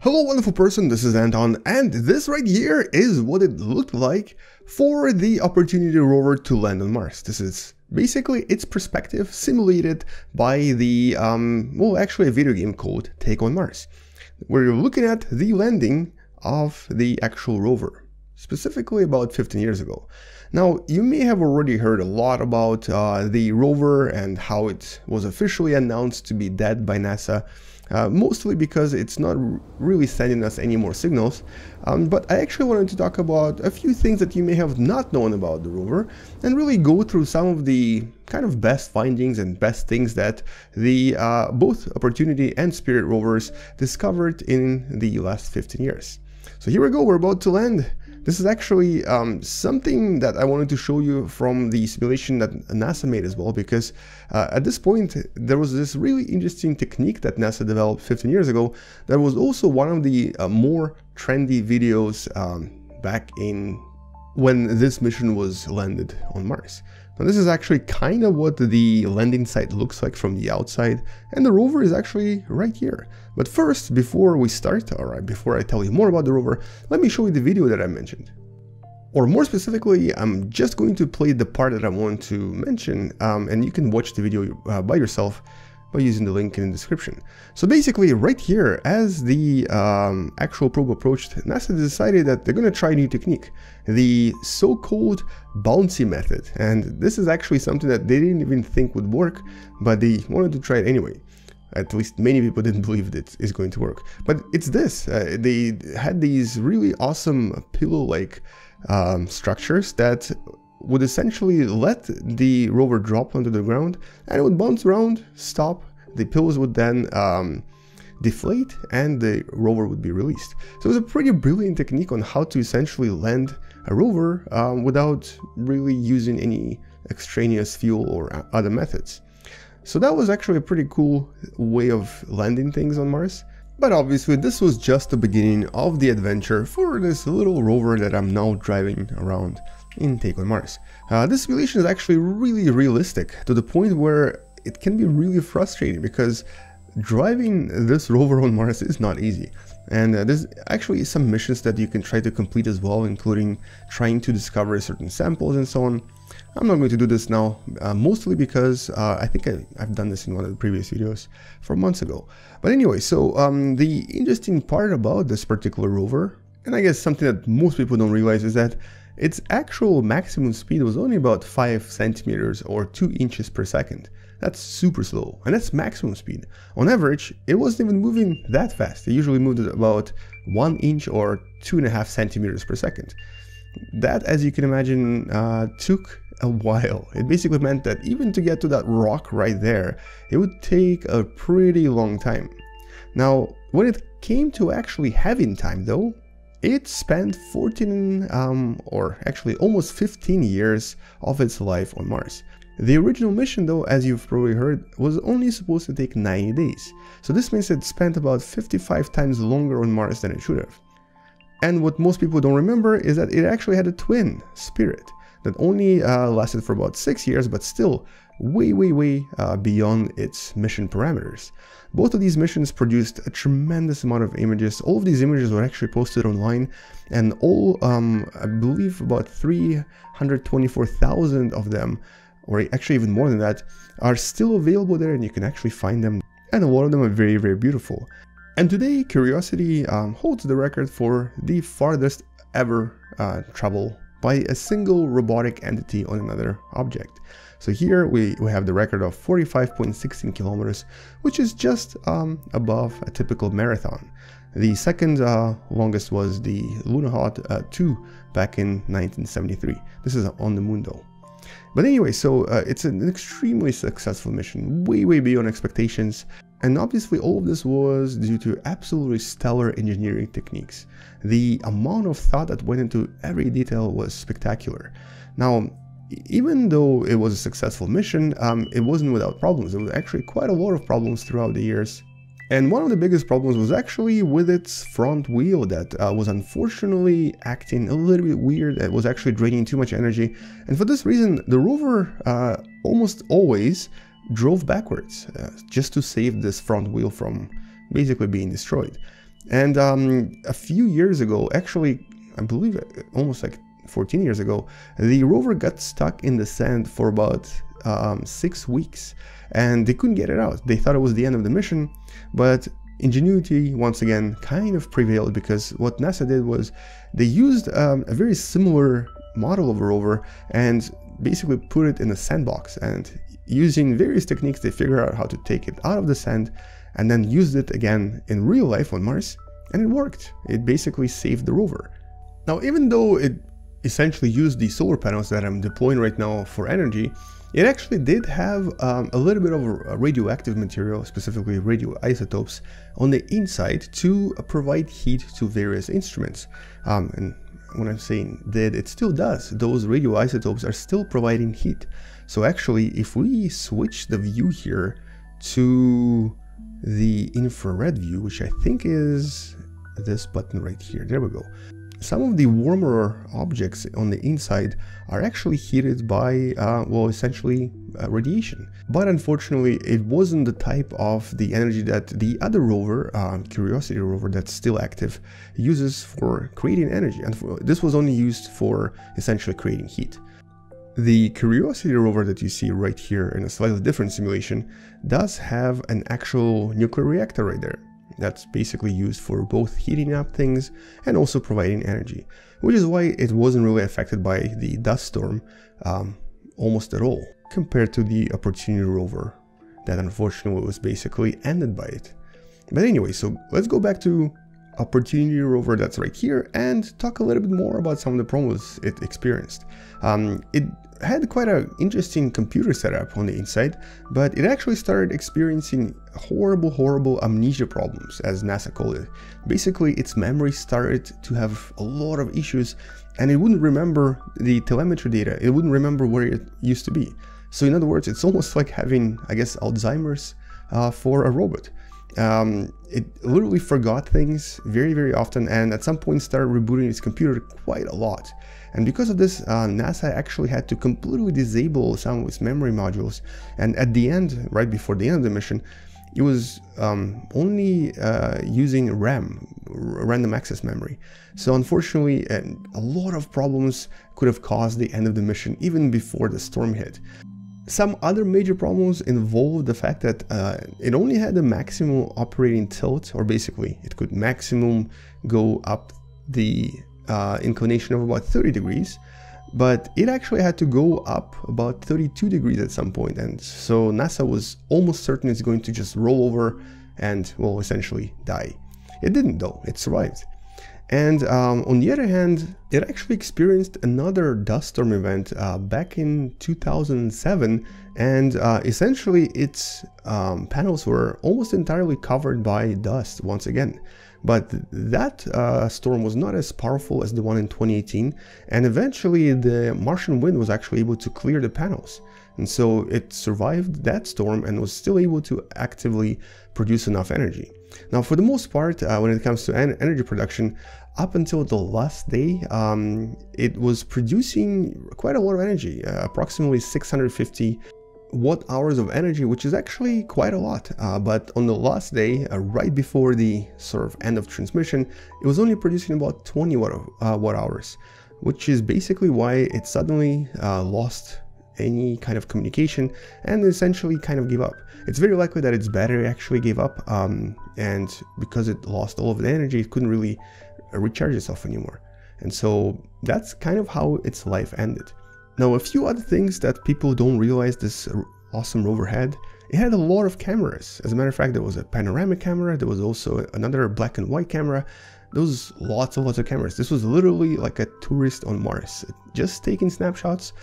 Hello wonderful person, this is Anton, and this right here is what it looked like for the Opportunity rover to land on Mars. This is basically its perspective simulated by the, um, well actually a video game called Take on Mars. We're looking at the landing of the actual rover, specifically about 15 years ago. Now, you may have already heard a lot about uh, the rover and how it was officially announced to be dead by NASA uh, mostly because it's not really sending us any more signals. Um, but I actually wanted to talk about a few things that you may have not known about the rover and really go through some of the kind of best findings and best things that the uh, both Opportunity and Spirit rovers discovered in the last 15 years. So here we go, we're about to land this is actually um, something that I wanted to show you from the simulation that NASA made as well, because uh, at this point, there was this really interesting technique that NASA developed 15 years ago that was also one of the uh, more trendy videos um, back in when this mission was landed on Mars. Now this is actually kind of what the landing site looks like from the outside, and the rover is actually right here. But first, before we start, alright, before I tell you more about the rover, let me show you the video that I mentioned. Or more specifically, I'm just going to play the part that I want to mention, um, and you can watch the video uh, by yourself by using the link in the description. So basically right here, as the um, actual probe approached, NASA decided that they're going to try a new technique, the so-called bouncy method. And this is actually something that they didn't even think would work, but they wanted to try it anyway. At least many people didn't believe that it's going to work. But it's this, uh, they had these really awesome pillow-like um, structures that would essentially let the rover drop onto the ground and it would bounce around, stop, the pillows would then um, deflate and the rover would be released. So it was a pretty brilliant technique on how to essentially land a rover um, without really using any extraneous fuel or other methods. So that was actually a pretty cool way of landing things on Mars. But obviously this was just the beginning of the adventure for this little rover that I'm now driving around in Take on Mars. Uh, this simulation is actually really realistic to the point where it can be really frustrating because driving this rover on Mars is not easy. And uh, there's actually some missions that you can try to complete as well, including trying to discover certain samples and so on. I'm not going to do this now, uh, mostly because uh, I think I, have done this in one of the previous videos from months ago. But anyway, so um, the interesting part about this particular rover, and I guess something that most people don't realize is that its actual maximum speed was only about 5 centimeters or 2 inches per second. That's super slow, and that's maximum speed. On average, it wasn't even moving that fast. It usually moved at about 1 inch or 2.5 centimeters per second. That, as you can imagine, uh, took a while. It basically meant that even to get to that rock right there, it would take a pretty long time. Now, when it came to actually having time though, it spent 14, um, or actually almost 15 years of its life on Mars. The original mission though, as you've probably heard, was only supposed to take 90 days. So this means it spent about 55 times longer on Mars than it should have. And what most people don't remember is that it actually had a twin, Spirit, that only uh, lasted for about 6 years but still way way way uh, beyond its mission parameters. Both of these missions produced a tremendous amount of images. All of these images were actually posted online and all, um, I believe about 324,000 of them, or actually even more than that, are still available there and you can actually find them. And a lot of them are very, very beautiful. And today, Curiosity um, holds the record for the farthest ever uh, travel by a single robotic entity on another object. So here we, we have the record of 45.16 kilometers, which is just um, above a typical marathon. The second uh, longest was the Lunokhod uh, 2 back in 1973. This is on the moon though. But anyway, so uh, it's an extremely successful mission, way, way beyond expectations. And obviously all of this was due to absolutely stellar engineering techniques. The amount of thought that went into every detail was spectacular. Now, even though it was a successful mission, um, it wasn't without problems. There was actually quite a lot of problems throughout the years. And one of the biggest problems was actually with its front wheel that uh, was unfortunately acting a little bit weird. It was actually draining too much energy. And for this reason, the rover uh, almost always drove backwards uh, just to save this front wheel from basically being destroyed. And um, a few years ago, actually, I believe almost like 14 years ago, the rover got stuck in the sand for about um, six weeks and they couldn't get it out. They thought it was the end of the mission, but ingenuity once again kind of prevailed because what NASA did was they used um, a very similar model of a rover and basically put it in a sandbox and using various techniques they figured out how to take it out of the sand and then used it again in real life on Mars and it worked. It basically saved the rover. Now even though it essentially used the solar panels that I'm deploying right now for energy, it actually did have um, a little bit of radioactive material, specifically radioisotopes, on the inside to provide heat to various instruments. Um, and when I'm saying did, it still does. Those radioisotopes are still providing heat. So actually, if we switch the view here to the infrared view, which I think is this button right here, there we go. Some of the warmer objects on the inside are actually heated by, uh, well, essentially uh, radiation. But unfortunately, it wasn't the type of the energy that the other rover, uh, Curiosity rover, that's still active, uses for creating energy. And this was only used for essentially creating heat. The Curiosity rover that you see right here in a slightly different simulation does have an actual nuclear reactor right there that's basically used for both heating up things and also providing energy, which is why it wasn't really affected by the dust storm um, almost at all, compared to the Opportunity rover that unfortunately was basically ended by it. But anyway, so let's go back to Opportunity rover that's right here and talk a little bit more about some of the problems it experienced. Um, it had quite an interesting computer setup on the inside, but it actually started experiencing horrible, horrible amnesia problems, as NASA called it. Basically, its memory started to have a lot of issues, and it wouldn't remember the telemetry data, it wouldn't remember where it used to be. So in other words, it's almost like having, I guess, Alzheimer's uh, for a robot. Um, it literally forgot things very, very often, and at some point started rebooting its computer quite a lot. And because of this, uh, NASA actually had to completely disable some of its memory modules. And at the end, right before the end of the mission, it was um, only uh, using RAM, random access memory. So unfortunately, a lot of problems could have caused the end of the mission even before the storm hit. Some other major problems involved the fact that uh, it only had a maximum operating tilt, or basically it could maximum go up the uh, inclination of about 30 degrees, but it actually had to go up about 32 degrees at some point, and so NASA was almost certain it's going to just roll over and, well, essentially die. It didn't though, it survived. And um, on the other hand, it actually experienced another dust storm event uh, back in 2007, and uh, essentially its um, panels were almost entirely covered by dust once again. But that uh, storm was not as powerful as the one in 2018, and eventually the Martian wind was actually able to clear the panels. And so it survived that storm and was still able to actively produce enough energy. Now, for the most part, uh, when it comes to en energy production, up until the last day, um, it was producing quite a lot of energy, uh, approximately 650 watt hours of energy, which is actually quite a lot. Uh, but on the last day, uh, right before the sort of end of transmission, it was only producing about 20 watt, uh, watt hours, which is basically why it suddenly uh, lost any kind of communication and essentially kind of gave up. It's very likely that its battery actually gave up, um, and because it lost all of the energy, it couldn't really recharge itself anymore. And so that's kind of how its life ended. Now, a few other things that people don't realize this awesome rover had. It had a lot of cameras. As a matter of fact, there was a panoramic camera, there was also another black and white camera. Was lots and lots of cameras. This was literally like a tourist on Mars, just taking snapshots,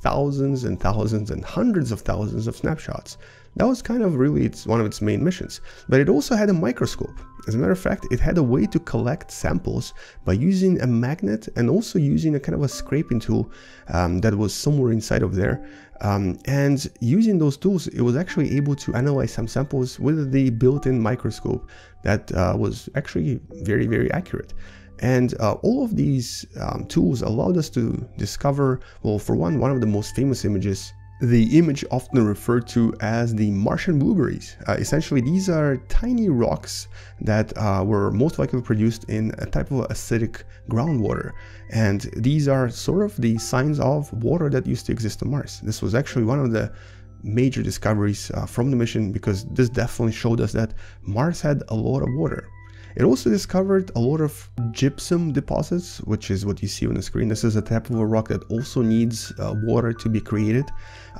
thousands and thousands and hundreds of thousands of snapshots. That was kind of really its, one of its main missions. But it also had a microscope. As a matter of fact, it had a way to collect samples by using a magnet and also using a kind of a scraping tool um, that was somewhere inside of there. Um, and using those tools, it was actually able to analyze some samples with the built-in microscope that uh, was actually very, very accurate. And uh, all of these um, tools allowed us to discover, well, for one, one of the most famous images the image often referred to as the Martian blueberries. Uh, essentially, these are tiny rocks that uh, were most likely produced in a type of acidic groundwater. And these are sort of the signs of water that used to exist on Mars. This was actually one of the major discoveries uh, from the mission because this definitely showed us that Mars had a lot of water. It also discovered a lot of gypsum deposits, which is what you see on the screen. This is a type of a rock that also needs uh, water to be created.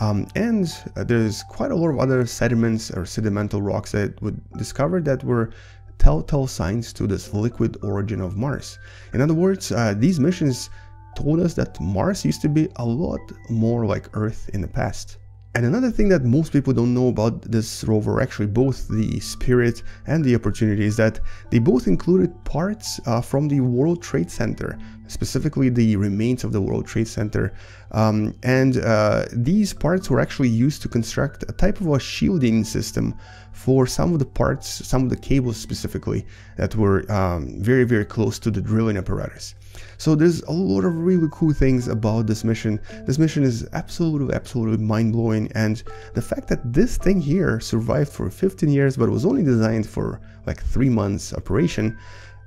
Um, and uh, there's quite a lot of other sediments or sedimental rocks that would discover that were telltale signs to this liquid origin of Mars. In other words, uh, these missions told us that Mars used to be a lot more like Earth in the past. And another thing that most people don't know about this rover, actually both the Spirit and the Opportunity, is that they both included parts uh, from the World Trade Center, specifically the remains of the World Trade Center. Um, and uh, these parts were actually used to construct a type of a shielding system for some of the parts, some of the cables specifically, that were um, very, very close to the drilling apparatus. So there's a lot of really cool things about this mission. This mission is absolutely, absolutely mind-blowing and the fact that this thing here survived for 15 years but was only designed for like 3 months operation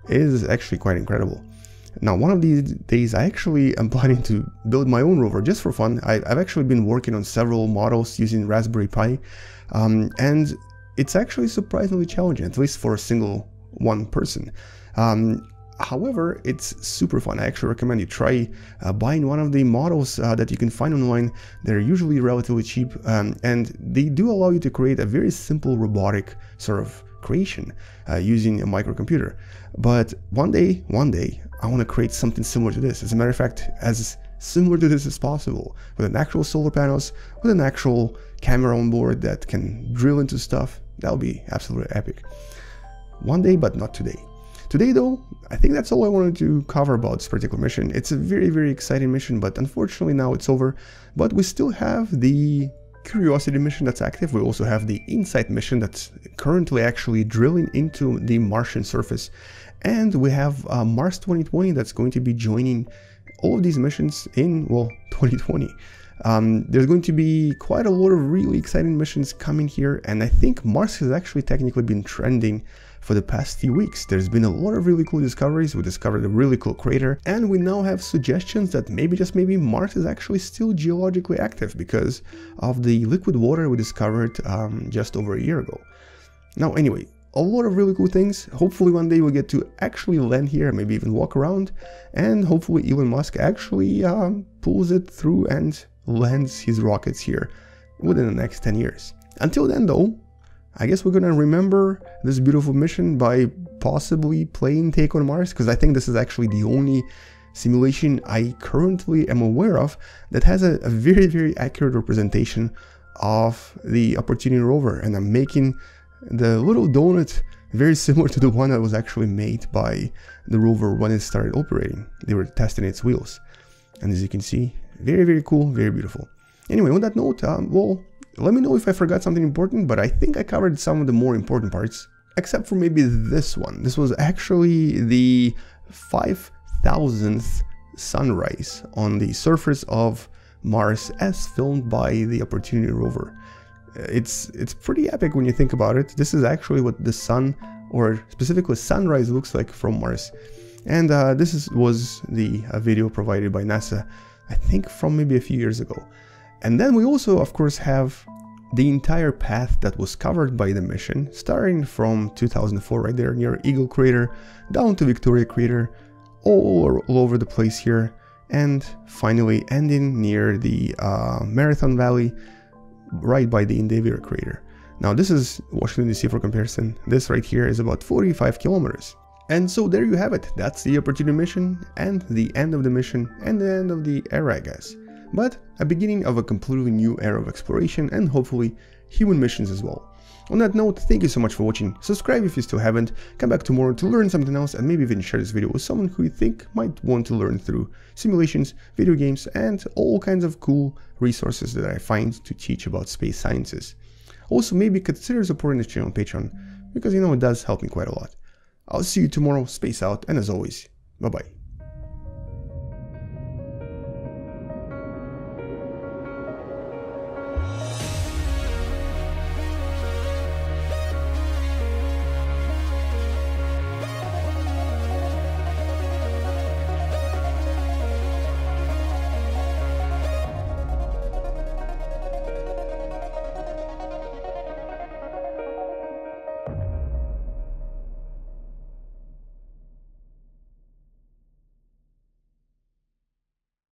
is actually quite incredible. Now, one of these days, I actually am planning to build my own rover just for fun. I, have actually been working on several models using Raspberry Pi, um, and it's actually surprisingly challenging, at least for a single one person. Um, However, it's super fun. I actually recommend you try uh, buying one of the models uh, that you can find online. They're usually relatively cheap um, and they do allow you to create a very simple robotic sort of creation uh, using a microcomputer. But one day, one day, I want to create something similar to this. As a matter of fact, as similar to this as possible, with an actual solar panels, with an actual camera on board that can drill into stuff. That would be absolutely epic. One day, but not today. Today though, I think that's all I wanted to cover about this particular mission. It's a very, very exciting mission, but unfortunately now it's over. But we still have the Curiosity mission that's active. We also have the Insight mission that's currently actually drilling into the Martian surface. And we have uh, Mars 2020 that's going to be joining all of these missions in, well, 2020. Um, there's going to be quite a lot of really exciting missions coming here, and I think Mars has actually technically been trending for the past few weeks. There's been a lot of really cool discoveries, we discovered a really cool crater, and we now have suggestions that maybe just maybe Mars is actually still geologically active because of the liquid water we discovered um, just over a year ago. Now anyway, a lot of really cool things. Hopefully one day we'll get to actually land here, maybe even walk around, and hopefully Elon Musk actually um, pulls it through and lands his rockets here within the next 10 years. Until then though, I guess we're gonna remember this beautiful mission by possibly playing Take on Mars, because I think this is actually the only simulation I currently am aware of that has a, a, very, very accurate representation of the Opportunity rover. And I'm making the little donut very similar to the one that was actually made by the rover when it started operating. They were testing its wheels. And as you can see, very, very cool, very beautiful. Anyway, on that note, um, well, let me know if I forgot something important, but I think I covered some of the more important parts, except for maybe this one. This was actually the 5000th sunrise on the surface of Mars as filmed by the Opportunity rover. It's it's pretty epic when you think about it. This is actually what the sun, or specifically sunrise, looks like from Mars. And uh, this is, was the video provided by NASA, I think from maybe a few years ago. And then we also, of course, have the entire path that was covered by the mission, starting from 2004 right there near Eagle Crater, down to Victoria Crater, all, all over the place here, and finally ending near the uh, Marathon Valley, right by the Endeavour Crater. Now this is Washington DC for comparison, this right here is about 45 kilometers. And so there you have it, that's the Opportunity mission, and the end of the mission, and the end of the era I guess but a beginning of a completely new era of exploration and hopefully human missions as well. On that note, thank you so much for watching, subscribe if you still haven't, come back tomorrow to learn something else and maybe even share this video with someone who you think might want to learn through simulations, video games and all kinds of cool resources that I find to teach about space sciences. Also maybe consider supporting this channel on Patreon, because you know it does help me quite a lot. I'll see you tomorrow, space out, and as always, bye bye.